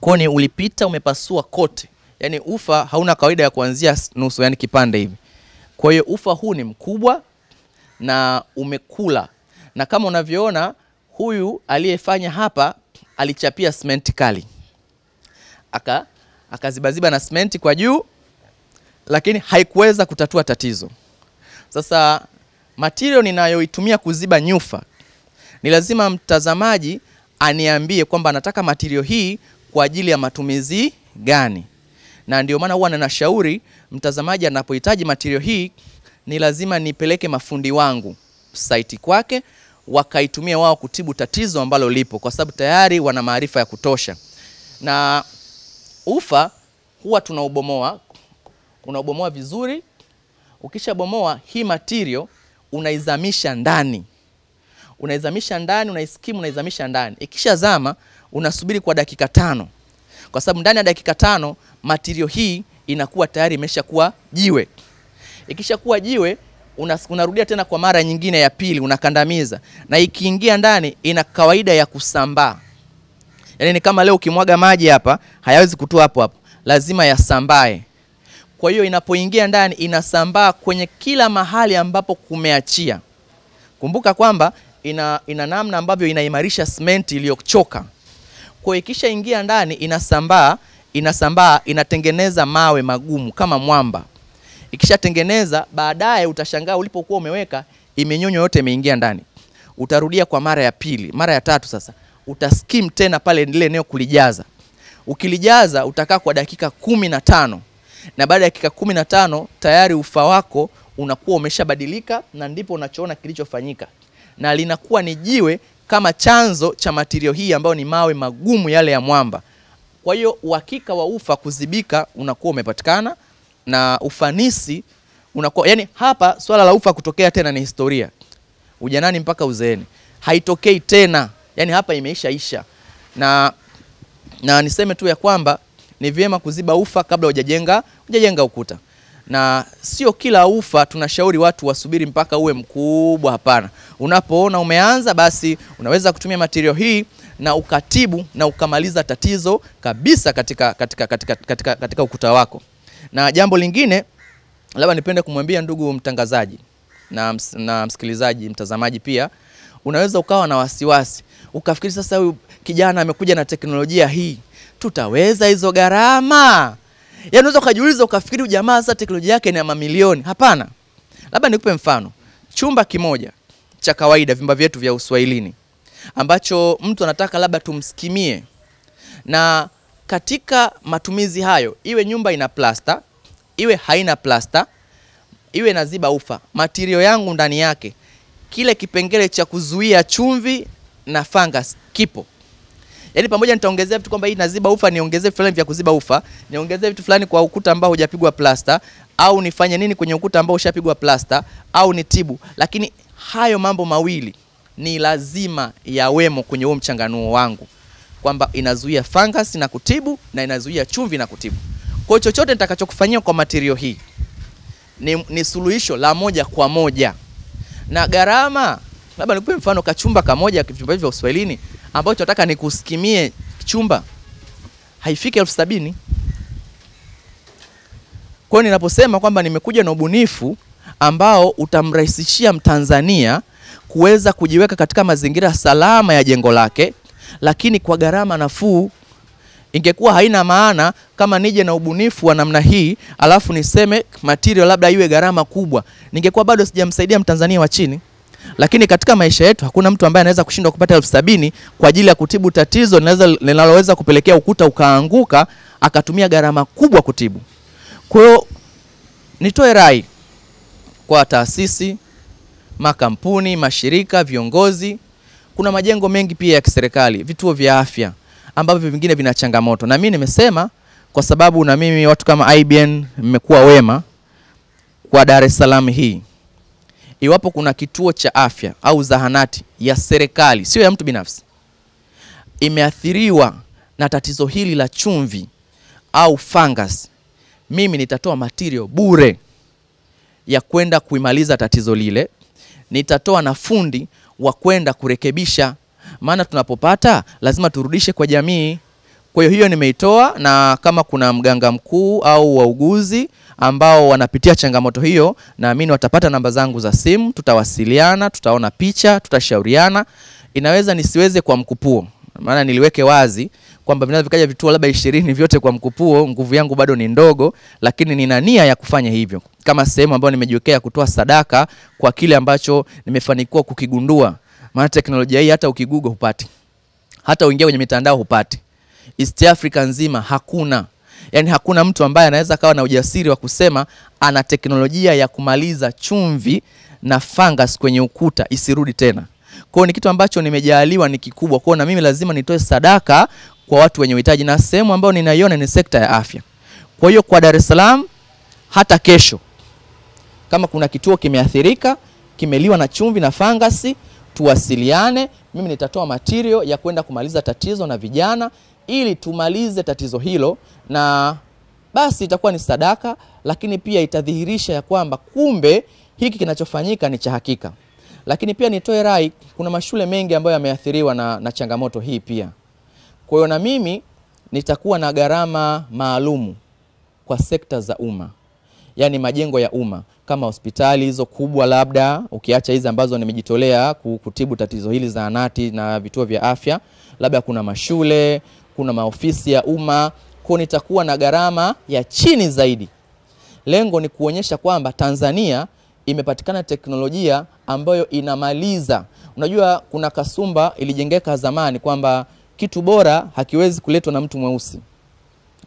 Koni ulipita, umepasua kote, yaani ufa hauna kawaida ya kuanzia nusu, yani kipande hivi. Kwa hiyo ufa huu ni mkubwa na umekula na kama unavyoona huyu aliyefanya hapa alichapia simenti kali aka akazibaziba na simenti kwa juu, lakini haikuweza kutatua tatizo. Sasa material ninayoitumia kuziba nyufa, ni lazima mtazamaji aniambie kwamba anataka material hii kwa ajili ya matumizi gani, na ndio maana huwa ninashauri mtazamaji anapohitaji material hii ni lazima nipeleke mafundi wangu saiti kwake wakaitumia wao kutibu tatizo ambalo lipo, kwa sababu tayari wana maarifa ya kutosha. Na ufa huwa tunaubomoa, unaubomoa vizuri. Ukishabomoa hii material unaizamisha ndani, unaizamisha ndani, unaiskimu, unaizamisha ndani. Ikishazama unasubiri kwa dakika tano, kwa sababu ndani ya dakika tano material hii inakuwa tayari imeshakuwa jiwe. Ikishakuwa jiwe unarudia tena kwa mara nyingine ya pili, unakandamiza, na ikiingia ndani ina kawaida ya kusambaa. Yaani ni kama leo ukimwaga maji hapa hayawezi kutua hapo hapo, lazima yasambae. Kwa hiyo inapoingia ndani inasambaa kwenye kila mahali ambapo kumeachia. Kumbuka kwamba ina, ina namna ambavyo inaimarisha simenti iliyochoka. Kwa hiyo ikishaingia ndani inasambaa, inasambaa, inatengeneza mawe magumu kama mwamba ikishatengeneza baadaye, utashangaa ulipokuwa umeweka imenyonywa yote imeingia ndani. Utarudia kwa mara ya pili, mara ya tatu. Sasa utaskim tena pale lile eneo kulijaza. Ukilijaza utakaa kwa dakika kumi na tano na baada ya dakika kumi na tano tayari ufa wako unakuwa umeshabadilika, na ndipo unachoona kilichofanyika, na linakuwa ni jiwe kama chanzo cha matirio hii ambayo ni mawe magumu yale ya mwamba. Kwa hiyo uhakika wa ufa kuzibika unakuwa umepatikana na ufanisi unakuwa yani, hapa swala la ufa kutokea tena ni historia, ujanani mpaka uzeeni, haitokei tena. Yani, hapa imeishaisha. Na, na niseme tu ya kwamba ni vyema kuziba ufa kabla hujajenga hujajenga ukuta, na sio kila ufa tunashauri watu wasubiri mpaka uwe mkubwa. Hapana, unapoona umeanza, basi unaweza kutumia material hii na ukatibu na ukamaliza tatizo kabisa katika, katika, katika, katika, katika ukuta wako na jambo lingine labda nipende kumwambia ndugu mtangazaji na, ms na msikilizaji mtazamaji pia, unaweza ukawa na wasiwasi ukafikiri sasa, huyu kijana amekuja na teknolojia hii, tutaweza hizo gharama? Yaani unaweza ukajiuliza ukafikiri jamaa sasa teknolojia yake ni ya mamilioni. Hapana. Labda nikupe mfano. Chumba kimoja cha kawaida vyumba vyetu vya Uswahilini ambacho mtu anataka labda tumsikimie na katika matumizi hayo, iwe nyumba ina plasta, iwe haina plasta, iwe naziba ufa, matirio yangu ndani yake, kile kipengele cha kuzuia chumvi na fungus kipo. Yaani pamoja nitaongezea vitu kwamba hii naziba ufa, niongezee vitu fulani vya kuziba ufa, niongezee vitu fulani kwa ukuta ambao hujapigwa plasta, au nifanye nini kwenye ukuta ambao ushapigwa plasta, au nitibu. Lakini hayo mambo mawili ni lazima yawemo kwenye huo mchanganuo wangu kwamba inazuia fungus na kutibu na inazuia chumvi na kutibu. Kwa chochote nitakachokufanyia kwa material hii ni, ni suluhisho la moja kwa moja na gharama. Labda nikupe mfano kachumba kamoja vyumba hivi vya Uswahilini ambacho nataka nikusikimie chumba haifiki elfu sabini. Kwa hiyo ninaposema kwamba nimekuja na ubunifu ambao utamrahisishia Mtanzania kuweza kujiweka katika mazingira salama ya jengo lake lakini kwa gharama nafuu. Ingekuwa haina maana kama nije na ubunifu wa namna hii alafu niseme material labda iwe gharama kubwa, ningekuwa bado sijamsaidia mtanzania wa chini. Lakini katika maisha yetu hakuna mtu ambaye anaweza kushindwa kupata elfu sabini kwa ajili ya kutibu tatizo linaloweza kupelekea ukuta ukaanguka akatumia gharama kubwa kutibu. Kwa hiyo nitoe rai kwa taasisi, makampuni, mashirika, viongozi kuna majengo mengi pia ya kiserikali, vituo vya afya ambavyo vingine vina changamoto, na mimi nimesema kwa sababu na mimi watu kama IBN mmekuwa wema kwa Dar es Salaam hii. Iwapo kuna kituo cha afya au zahanati ya serikali, sio ya mtu binafsi, imeathiriwa na tatizo hili la chumvi au fungus, mimi nitatoa material bure ya kwenda kuimaliza tatizo lile, nitatoa na fundi wa kwenda kurekebisha, maana tunapopata lazima turudishe kwa jamii. Kwa hiyo hiyo nimeitoa, na kama kuna mganga mkuu au wauguzi ambao wanapitia changamoto hiyo, naamini watapata namba zangu za simu, tutawasiliana, tutaona picha, tutashauriana. Inaweza nisiweze kwa mkupuo, maana niliweke wazi kwamba vinaweza vikaja vituo labda ishirini vyote kwa mkupuo, nguvu yangu bado ni ndogo, lakini nina nia ya kufanya hivyo kama sehemu ambayo nimejiwekea kutoa sadaka kwa kile ambacho nimefanikiwa kukigundua. Maana teknolojia hii hata ukigugo hupati, hata uingia kwenye mitandao hupati. East Africa nzima hakuna, yani hakuna mtu ambaye anaweza kawa na ujasiri wa kusema ana teknolojia ya kumaliza chumvi na fungus kwenye ukuta isirudi tena. Kwa ni kitu ambacho nimejaaliwa ni kikubwa. Kwa na mimi lazima nitoe sadaka kwa watu wenye uhitaji, na sehemu ambayo ninaiona ni sekta ya afya. Kwa hiyo kwa Dar es Salaam, hata kesho kama kuna kituo kimeathirika, kimeliwa na chumvi na fangasi, tuwasiliane. Mimi nitatoa material ya kwenda kumaliza tatizo na vijana, ili tumalize tatizo hilo, na basi itakuwa ni sadaka, lakini pia itadhihirisha ya kwamba kumbe hiki kinachofanyika ni cha hakika. Lakini pia nitoe rai, kuna mashule mengi ambayo yameathiriwa na, na changamoto hii pia. Kwa hiyo na mimi nitakuwa na gharama maalumu kwa sekta za umma, yaani majengo ya umma kama hospitali hizo kubwa, labda ukiacha hizi ambazo nimejitolea kutibu tatizo hili, zahanati na vituo vya afya, labda kuna mashule, kuna maofisi ya umma, kwa nitakuwa na gharama ya chini zaidi. Lengo ni kuonyesha kwamba Tanzania imepatikana teknolojia ambayo inamaliza. Unajua, kuna kasumba ilijengeka zamani kwamba kitu bora hakiwezi kuletwa na mtu mweusi,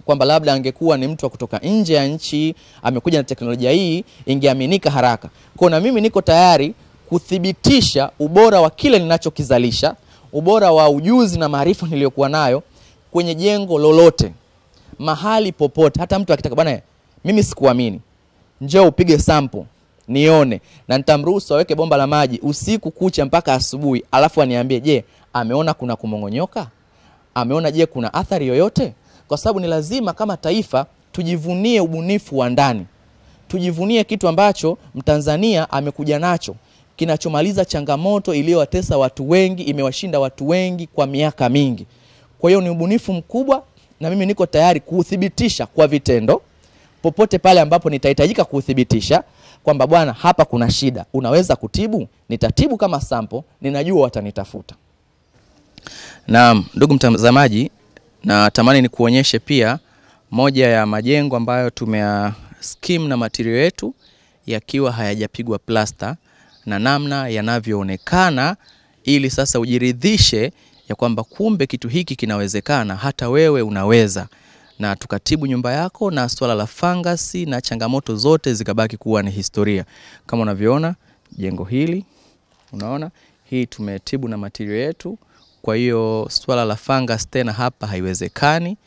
kwamba labda angekuwa ni mtu wa kutoka nje ya nchi amekuja na teknolojia hii ingeaminika haraka. Kwa na mimi niko tayari kuthibitisha ubora wa kile ninachokizalisha, ubora wa ujuzi na maarifa niliyokuwa nayo kwenye jengo lolote, mahali popote. Hata mtu akitaka, bwana, mimi sikuamini, njoo upige sample nione, na nitamruhusu aweke bomba la maji usiku kucha mpaka asubuhi, alafu aniambie, je, ameona kuna kumong'onyoka? Ameona je, kuna athari yoyote? Kwa sababu ni lazima kama taifa tujivunie ubunifu wa ndani, tujivunie kitu ambacho Mtanzania amekuja nacho kinachomaliza changamoto iliyowatesa watu wengi, imewashinda watu wengi kwa miaka mingi. Kwa hiyo ni ubunifu mkubwa, na mimi niko tayari kuuthibitisha kwa vitendo popote pale ambapo nitahitajika kuuthibitisha kwamba bwana, hapa kuna shida, unaweza kutibu. Nitatibu kama sampo, ninajua watanitafuta. Naam, ndugu mtazamaji, natamani nikuonyeshe pia moja ya majengo ambayo tumea skim na matirio yetu yakiwa hayajapigwa plasta na namna yanavyoonekana, ili sasa ujiridhishe ya kwamba kumbe kitu hiki kinawezekana, hata wewe unaweza, na tukatibu nyumba yako na swala la fangasi na changamoto zote zikabaki kuwa ni historia. Kama unavyoona jengo hili, unaona hii tumetibu na matirio yetu. Kwa hiyo swala la fungus tena hapa haiwezekani.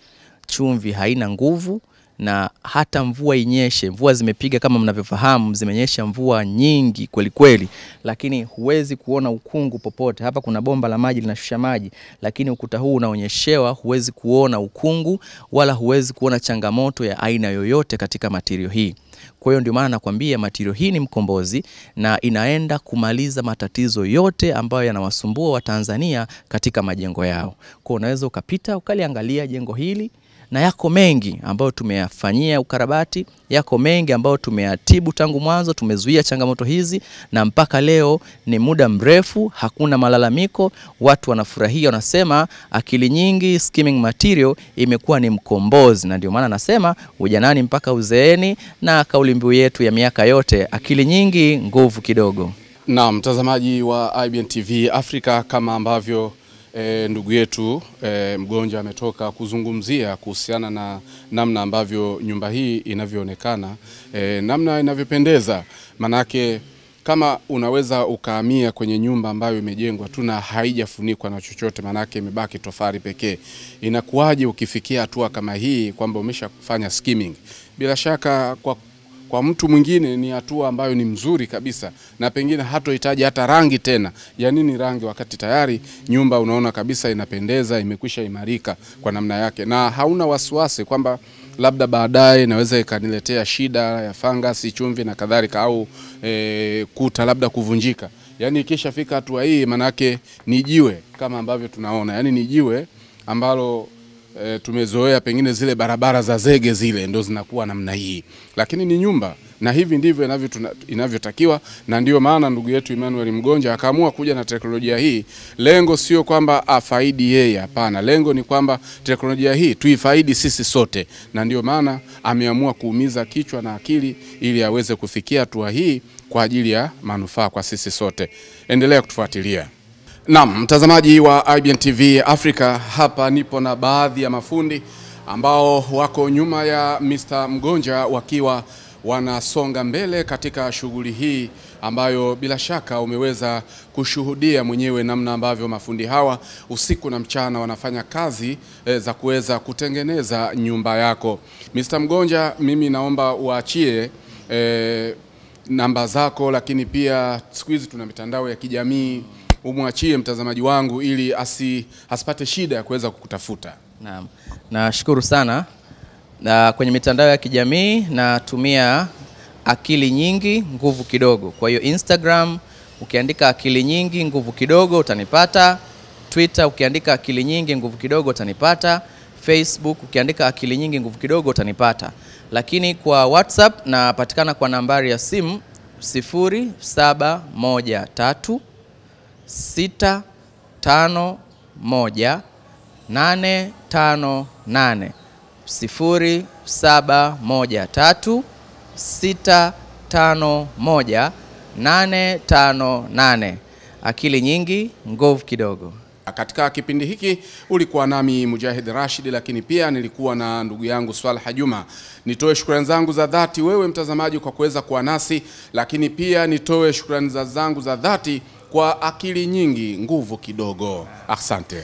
Chumvi haina nguvu, na hata mvua inyeshe, mvua zimepiga kama mnavyofahamu, zimenyesha mvua nyingi kweli kweli, lakini huwezi kuona ukungu popote. Hapa kuna bomba la maji linashusha maji, lakini ukuta huu unaonyeshewa, huwezi kuona ukungu wala huwezi kuona changamoto ya aina yoyote katika matirio hii. Kwa hiyo ndio maana nakwambia matirio hii ni mkombozi na inaenda kumaliza matatizo yote ambayo yanawasumbua Watanzania katika majengo yao. Kwa unaweza ukapita ukaliangalia jengo hili na yako mengi ambayo tumeyafanyia ukarabati, yako mengi ambayo tumeyatibu tangu mwanzo, tumezuia changamoto hizi na mpaka leo ni muda mrefu, hakuna malalamiko, watu wanafurahia, wanasema akili nyingi skimming material imekuwa ni mkombozi, na ndio maana nasema ujanani mpaka uzeeni, na kauli mbiu yetu ya miaka yote, akili nyingi nguvu kidogo. Na mtazamaji wa IBN TV Afrika, kama ambavyo e, ndugu yetu e, mgonjwa ametoka kuzungumzia kuhusiana na namna ambavyo nyumba hii inavyoonekana, e, namna inavyopendeza. Manake kama unaweza ukahamia kwenye nyumba ambayo imejengwa tu na haijafunikwa na chochote, manake imebaki tofali pekee, inakuwaje ukifikia hatua kama hii kwamba umeshafanya skimming? Bila shaka kwa kwa mtu mwingine ni hatua ambayo ni mzuri kabisa, na pengine hatohitaji hata rangi tena. Ya nini rangi, wakati tayari nyumba unaona kabisa inapendeza, imekwisha imarika kwa namna yake, na hauna wasiwasi kwamba labda baadaye inaweza ikaniletea shida ya fangasi, chumvi na kadhalika, au e, kuta labda kuvunjika. Yani ikishafika hatua hii, manake ni jiwe kama ambavyo tunaona, yani ni jiwe ambalo e, tumezoea pengine zile barabara za zege zile ndo zinakuwa namna hii, lakini ni nyumba na hivi ndivyo inavyotakiwa, na ndio maana ndugu yetu Emmanuel Mgonja akaamua kuja na teknolojia hii. Lengo sio kwamba afaidi yeye, hapana. Lengo ni kwamba teknolojia hii tuifaidi sisi sote, na ndio maana ameamua kuumiza kichwa na akili ili aweze kufikia hatua hii kwa ajili ya manufaa kwa sisi sote. Endelea kutufuatilia. Naam, mtazamaji wa IBN TV Africa, hapa nipo na baadhi ya mafundi ambao wako nyuma ya Mr. Mgonja wakiwa wanasonga mbele katika shughuli hii ambayo bila shaka umeweza kushuhudia mwenyewe namna ambavyo mafundi hawa usiku na mchana wanafanya kazi e, za kuweza kutengeneza nyumba yako. Mr. Mgonja, mimi naomba uachie e, namba zako, lakini pia siku hizi tuna mitandao ya kijamii umwachie mtazamaji wangu ili asi, asipate shida ya kuweza kukutafuta. Naam, nashukuru sana. Na kwenye mitandao ya kijamii natumia akili nyingi nguvu kidogo. Kwa hiyo Instagram ukiandika akili nyingi nguvu kidogo utanipata. Twitter ukiandika akili nyingi nguvu kidogo utanipata. Facebook ukiandika akili nyingi nguvu kidogo utanipata. Lakini kwa WhatsApp napatikana kwa nambari ya simu 0713 sita tano moja nane tano nane sifuri saba moja tatu sita tano moja nane tano nane. Akili nyingi nguvu kidogo. Katika kipindi hiki ulikuwa nami Mujahid Rashid, lakini pia nilikuwa na ndugu yangu Swalha Juma. Nitoe shukrani zangu za dhati wewe mtazamaji kwa kuweza kuwa nasi, lakini pia nitoe shukrani za zangu za dhati kwa akili nyingi nguvu kidogo. Asante.